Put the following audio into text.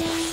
listening.